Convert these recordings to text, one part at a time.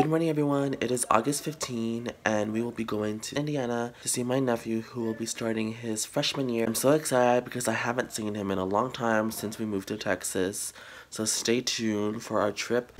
Good morning everyone, it is August 15 and we will be going to Indiana to see my nephew who will be starting his freshman year. I'm so excited because I haven't seen him in a long time since we moved to Texas. So stay tuned for our trip.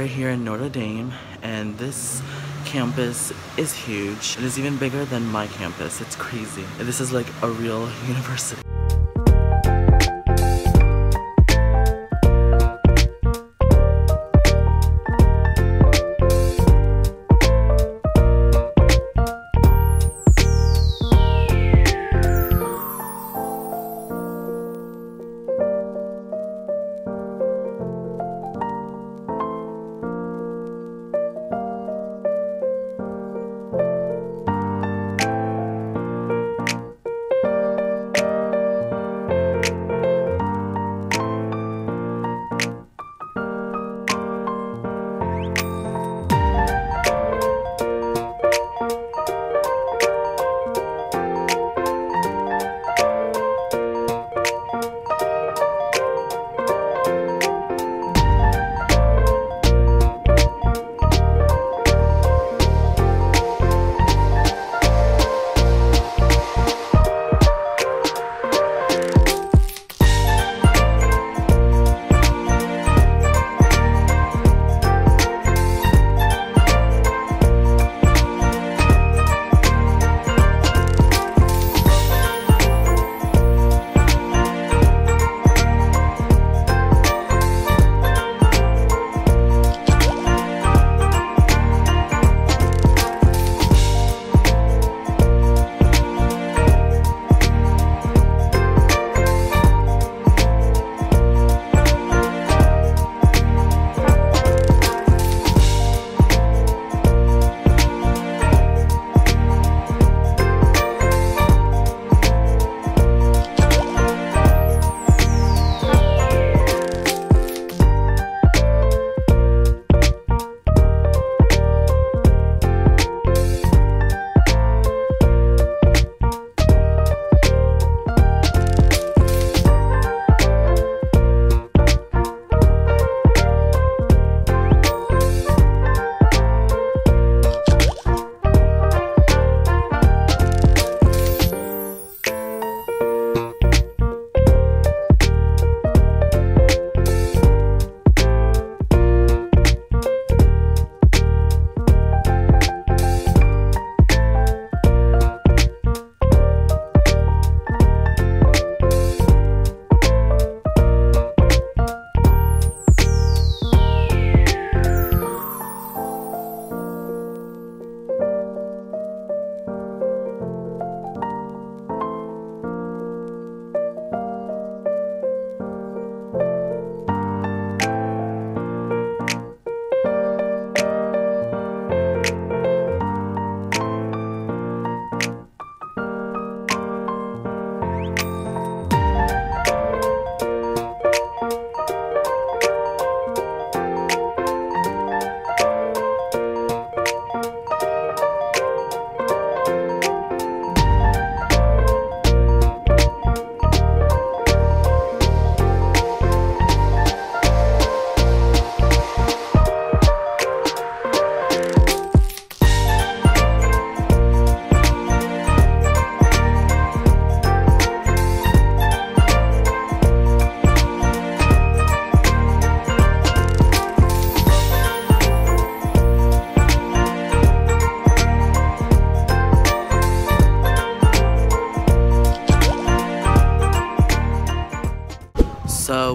We are here in Notre Dame and this campus is huge. It is even bigger than my campus. It's crazy. This is like a real university.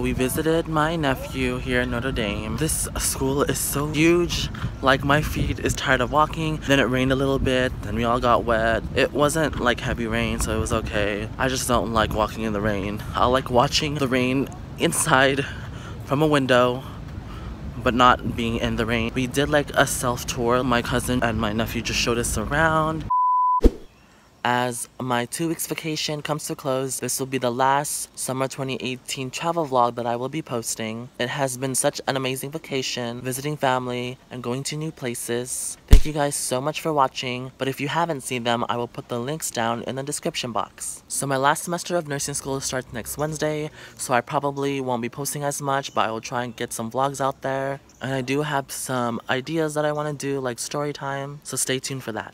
We visited my nephew here in Notre Dame. This school is so huge. Like my feet is tired of walking. Then it rained a little bit. Then we all got wet. It wasn't like heavy rain, so it was okay. I just don't like walking in the rain. I like watching the rain inside from a window but not being in the rain. We did like a self tour. My cousin and my nephew just showed us around. As my two weeks vacation comes to a close, this will be the last summer 2018 travel vlog that I will be posting. It has been such an amazing vacation, visiting family and going to new places. Thank you guys so much for watching, but if you haven't seen them, I will put the links down in the description box. So my last semester of nursing school starts next Wednesday, so I probably won't be posting as much, but I will try and get some vlogs out there. And I do have some ideas that I want to do, like story time, so stay tuned for that.